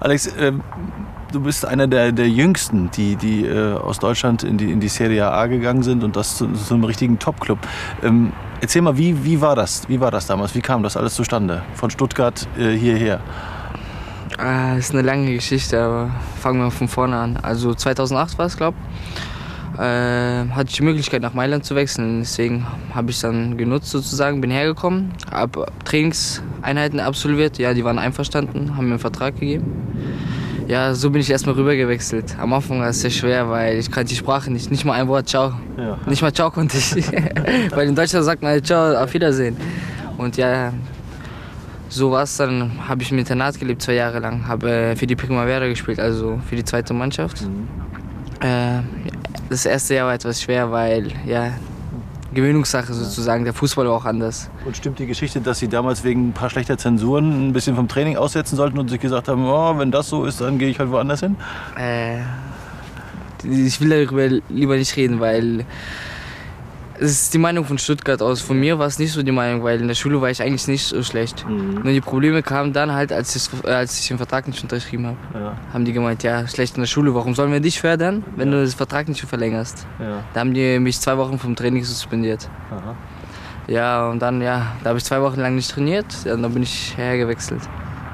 Alex, ähm, du bist einer der, der Jüngsten, die, die äh, aus Deutschland in die, in die Serie A gegangen sind und das zu, zu einem richtigen Top-Club. Ähm, erzähl mal, wie, wie, war das? wie war das damals? Wie kam das alles zustande? Von Stuttgart äh, hierher? Ah, ist eine lange Geschichte, aber fangen wir von vorne an. Also 2008 war es, glaube ich. Äh, hatte ich die Möglichkeit nach Mailand zu wechseln, deswegen habe ich es dann genutzt sozusagen, bin hergekommen, habe Trainingseinheiten absolviert, ja, die waren einverstanden, haben mir einen Vertrag gegeben. Ja, so bin ich erstmal rüber gewechselt. Am Anfang war es sehr schwer, weil ich kannte die Sprache nicht, nicht mal ein Wort Ciao. Ja. Nicht mal Ciao konnte ich. weil in Deutschland sagt man halt Ciao, auf Wiedersehen. Und ja, so war es dann, habe ich im Internat gelebt, zwei Jahre lang. Habe äh, für die Primavera gespielt, also für die zweite Mannschaft. Äh, das erste Jahr war etwas schwer, weil ja, Gewöhnungssache sozusagen. Der Fußball war auch anders. Und stimmt die Geschichte, dass Sie damals wegen ein paar schlechter Zensuren ein bisschen vom Training aussetzen sollten und sich gesagt haben, oh, wenn das so ist, dann gehe ich halt woanders hin? Äh, ich will darüber lieber nicht reden, weil es ist die Meinung von Stuttgart aus. Von mir war es nicht so die Meinung, weil in der Schule war ich eigentlich nicht so schlecht. Nur die Probleme kamen dann halt, als ich, als ich den Vertrag nicht unterschrieben habe. Ja. Haben die gemeint, ja, schlecht in der Schule, warum sollen wir dich fördern, wenn du den Vertrag nicht verlängerst? Ja. Da haben die mich zwei Wochen vom Training suspendiert. Aha. Ja, und dann, ja, da habe ich zwei Wochen lang nicht trainiert, ja, und dann bin ich hergewechselt.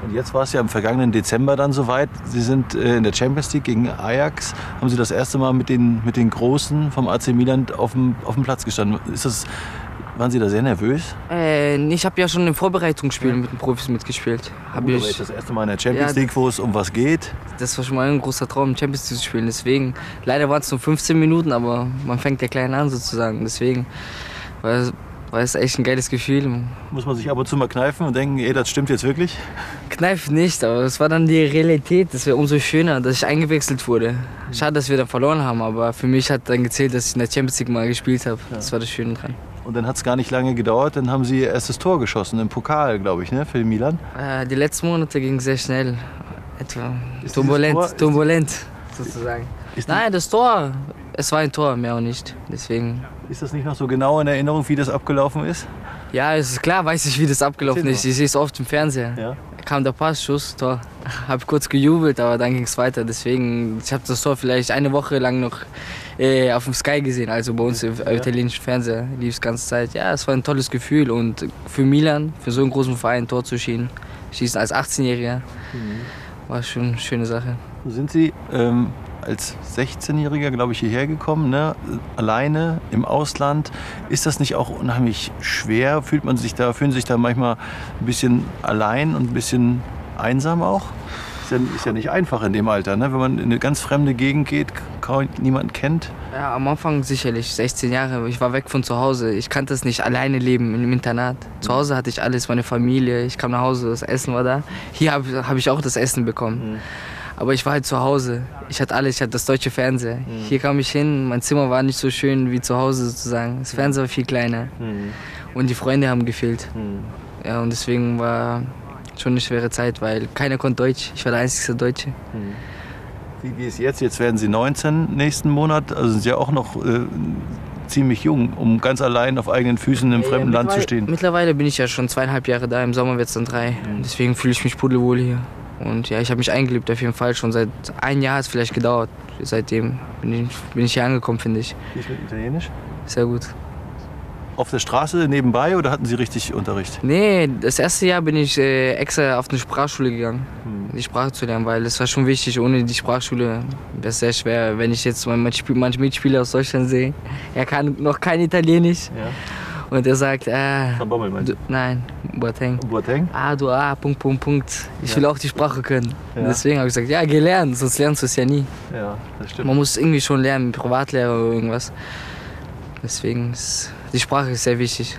Und jetzt war es ja im vergangenen Dezember dann soweit. Sie sind äh, in der Champions League gegen Ajax. Haben Sie das erste Mal mit den, mit den Großen vom AC Milan auf dem, auf dem Platz gestanden? Ist das, waren Sie da sehr nervös? Äh, ich habe ja schon im Vorbereitungsspielen mit den Profis mitgespielt. Hab Gut, ich, das erste Mal in der Champions Ja. League, wo es um was geht. das war schon mal ein großer Traum, Champions League zu spielen. Deswegen, leider waren es nur 15 Minuten, aber man fängt ja klein an sozusagen. Deswegen war es, war es echt ein geiles Gefühl. Muss man sich ab und zu mal kneifen und denken, ey, das stimmt jetzt wirklich? Kneif nicht, aber es war dann die Realität. Das wäre umso schöner, dass ich eingewechselt wurde. Schade, dass wir dann verloren haben, aber für mich hat dann gezählt, dass ich in der Champions League mal gespielt habe. Das war das Schöne dran. Und dann hat es gar nicht lange gedauert, dann haben Sie Ihr erstes Tor geschossen im Pokal, glaube ich, ne, für Milan. Äh, die letzten Monate gingen sehr schnell. Etwa Ist turbulent, Tor- turbulent sozusagen. Nein, das Tor, es war ein Tor, mehr auch nicht. Deswegen, ist das nicht noch so genau in Erinnerung, wie das abgelaufen ist? ja, es ist klar, weiß ich, wie das abgelaufen ist. Ich sehe es oft im Fernseher. Ja. Kam der Pass, Schuss, Tor. Hab kurz gejubelt, aber dann ging es weiter. Deswegen, ich habe das Tor vielleicht eine Woche lang noch äh, auf dem Sky gesehen, also bei uns im italienischen Fernseher lief es ganze Zeit. Ja, es war ein tolles Gefühl und für Milan, für so einen großen Verein ein Tor zu schießen, schießen als 18-Jähriger, war schon eine schöne Sache. Sind Sie ähm, als 16-Jähriger, glaube ich, hierher gekommen, ne? alleine im Ausland. Ist das nicht auch unheimlich schwer? Fühlt man sich da, fühlen sich da manchmal ein bisschen allein und ein bisschen einsam auch? Ist ja, ist ja nicht einfach in dem Alter, ne? wenn man in eine ganz fremde Gegend geht, kaum niemanden kennt. Ja, am Anfang sicherlich, 16 Jahre. Ich war weg von zu Hause. Ich kannte es nicht alleine leben im Internat. Zu Hause hatte ich alles, meine Familie. Ich kam nach Hause, das Essen war da. Hier habe hab ich auch das Essen bekommen. Aber ich war halt zu Hause. Ich hatte alles, ich hatte das deutsche Fernsehen. Hier kam ich hin, mein Zimmer war nicht so schön wie zu Hause sozusagen. Das Fernseher war viel kleiner. Und die Freunde haben gefehlt. Ja, und deswegen war schon eine schwere Zeit, weil keiner konnte Deutsch. Ich war der einzige Deutsche. Wie, wie ist jetzt? Jetzt werden Sie 19 nächsten Monat, also sind Sie ja auch noch äh, ziemlich jung, um ganz allein auf eigenen Füßen im fremden Ja, Land zu stehen. Mittlerweile bin ich ja schon zweieinhalb Jahre da, im Sommer wird es dann drei. Deswegen fühle ich mich pudelwohl hier. Und ja, ich habe mich eingelebt auf jeden Fall. Schon seit ein Jahr hat es vielleicht gedauert. Seitdem bin ich, bin ich hier angekommen, finde ich. Wie ist mit Italienisch? Sehr gut. Auf der Straße nebenbei oder hatten Sie richtig Unterricht? Nee, das erste Jahr bin ich äh, extra auf eine Sprachschule gegangen, Hm. die Sprache zu lernen, weil es war schon wichtig. Ohne die Sprachschule wäre es sehr schwer. Wenn ich jetzt manche Mitspieler aus Deutschland sehe, er kann noch kein Italienisch Ja. Und er sagt, äh, Bommel du, nein, Boateng. Boateng? Ah, du, ah, Punkt, Punkt, Punkt. Ich Ja. will auch die Sprache können. Ja. Deswegen habe ich gesagt, ja, geh lernen, sonst lernst du es ja nie. Ja, das stimmt. Man muss irgendwie schon lernen, Privatlehrer oder irgendwas. Deswegen ist die Sprache ist sehr wichtig.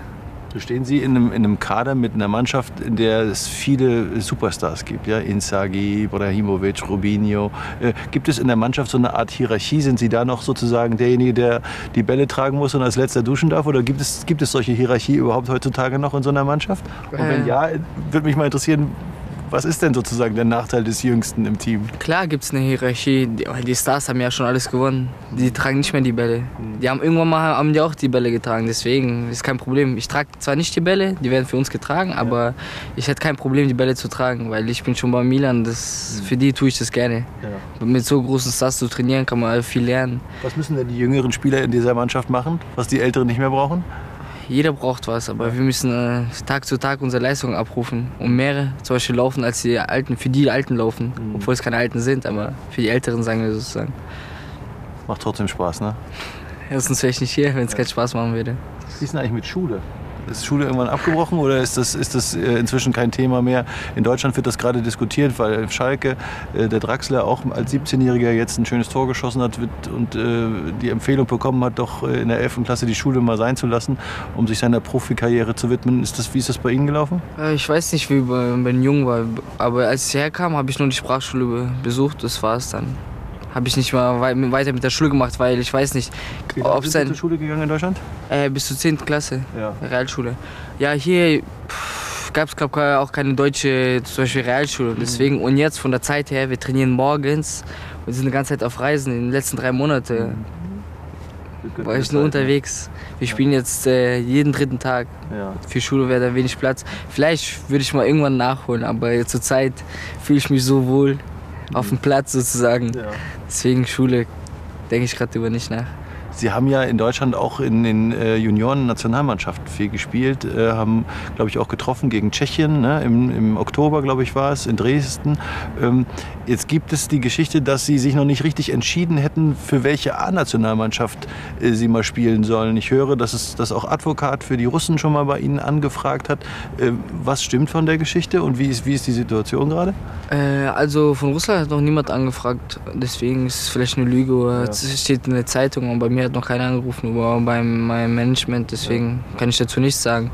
Stehen Sie in einem, in einem Kader mit einer Mannschaft, in der es viele Superstars gibt. Ja? Inzaghi, Ibrahimovic, Rubinho. Äh, gibt es in der Mannschaft so eine Art Hierarchie? Sind Sie da noch sozusagen derjenige, der die Bälle tragen muss und als letzter duschen darf? Oder gibt es, gibt es solche Hierarchie überhaupt heutzutage noch in so einer Mannschaft? Und wenn Äh. ja, würde mich mal interessieren, Was ist denn sozusagen der Nachteil des Jüngsten im Team? Klar gibt es eine Hierarchie. Die, die Stars haben ja schon alles gewonnen. Die tragen nicht mehr die Bälle. Die haben irgendwann mal haben die auch die Bälle getragen. Deswegen ist kein Problem. Ich trage zwar nicht die Bälle, die werden für uns getragen, aber ich hätte kein Problem, die Bälle zu tragen, weil ich bin schon bei Milan. Das, Für die tue ich das gerne. Ja. Mit so großen Stars zu trainieren, kann man viel lernen. Was müssen denn die jüngeren Spieler in dieser Mannschaft machen, was die Älteren nicht mehr brauchen? Jeder braucht was, aber wir müssen äh, Tag zu Tag unsere Leistung abrufen und mehr zum Beispiel laufen als die Alten, für die Alten laufen, Mhm. obwohl es keine Alten sind, aber für die Älteren sagen wir sozusagen. Macht trotzdem Spaß, ne? Ja, sonst wäre ich nicht hier, wenn es keinen Spaß machen würde. Wie ist denn eigentlich mit Schule? Ist Schule irgendwann abgebrochen oder ist das, ist das äh, inzwischen kein Thema mehr? In Deutschland wird das gerade diskutiert, weil Schalke, äh, der Draxler, auch als 17-Jähriger jetzt ein schönes Tor geschossen hat und äh, die Empfehlung bekommen hat, doch in der 11. Klasse die Schule mal sein zu lassen, um sich seiner Profikarriere zu widmen. Ist das, wie ist das bei Ihnen gelaufen? Ich weiß nicht, wie bei, bei den Jungen war, aber als ich herkam, habe ich nur die Sprachschule be- besucht, das war es dann. Habe ich nicht mal wei- weiter mit der Schule gemacht, weil ich weiß nicht, ob Sind Sie sein zur Schule gegangen in Deutschland? äh, bis zur 10. Klasse. Ja. Realschule. Ja, hier gab es glaube ich auch keine deutsche zum Beispiel Realschule. Deswegen und jetzt von der Zeit her, wir trainieren morgens und sind die ganze Zeit auf Reisen. In den letzten drei Monaten war ich nur unterwegs. Wir spielen jetzt äh, jeden dritten Tag. Ja. Für Schule wäre da wenig Platz. Vielleicht würde ich mal irgendwann nachholen, aber zur Zeit fühle ich mich so wohl auf dem Platz sozusagen. Ja. Deswegen Schule denke ich gerade über nicht nach. Sie haben ja in Deutschland auch in den äh, Junioren-Nationalmannschaften viel gespielt, äh, haben, glaube ich, auch getroffen gegen Tschechien. Ne? Im, Im Oktober, glaube ich, war es, in Dresden. Ähm, jetzt gibt es die Geschichte, dass Sie sich noch nicht richtig entschieden hätten, für welche A-Nationalmannschaft äh, Sie mal spielen sollen. Ich höre, dass es dass auch Advokat für die Russen schon mal bei Ihnen angefragt hat. Äh, was stimmt von der Geschichte und wie ist, wie ist die Situation gerade? Äh, also von Russland hat noch niemand angefragt, deswegen ist es vielleicht eine Lüge oder Ja. es steht in der Zeitung und bei mir hat noch keiner angerufen, nur beim meinem Management, deswegen kann ich dazu nichts sagen.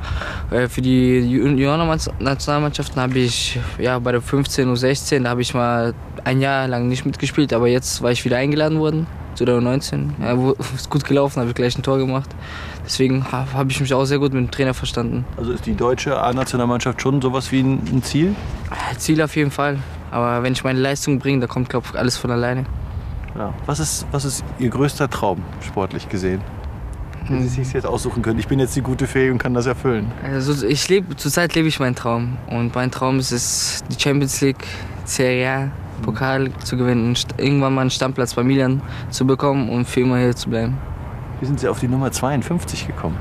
Äh, für die Junioren-Nationalmannschaften habe ich ja bei der 15 und 16, da habe ich mal ein Jahr lang nicht mitgespielt, aber jetzt war ich wieder eingeladen worden zu der 19. Ja, ist gut gelaufen, habe ich gleich ein Tor gemacht. Deswegen ha- habe ich mich auch sehr gut mit dem Trainer verstanden. Also ist die deutsche A-Nationalmannschaft schon sowas wie ein, ein Ziel? Ziel auf jeden Fall. Aber wenn ich meine Leistung bringe, da kommt, glaube ich, alles von alleine. Ja. Was, ist, was ist Ihr größter Traum, sportlich gesehen? Wenn Sie sich jetzt aussuchen können. Ich bin jetzt die gute Fee und kann das erfüllen. Also ich lebe, zurzeit lebe ich meinen Traum. Und mein Traum ist es, die Champions League, Serie A, Pokal zu gewinnen irgendwann mal einen Stammplatz bei Milan zu bekommen und für immer hier zu bleiben. Wie sind Sie auf die Nummer 52 gekommen?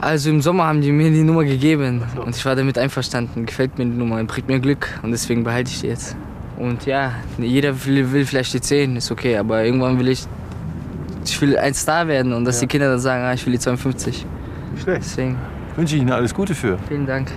Also im Sommer haben die mir die Nummer gegeben und ich war damit einverstanden. Gefällt mir die Nummer, bringt mir Glück und deswegen behalte ich die jetzt. Und ja, jeder will, will vielleicht die 10, ist okay, aber irgendwann will ich, ich will ein Star werden und dass Ja. die Kinder dann sagen, ah, ich will die 52. Nicht schlecht. Deswegen, Wünsche ich Ihnen alles Gute für. vielen Dank.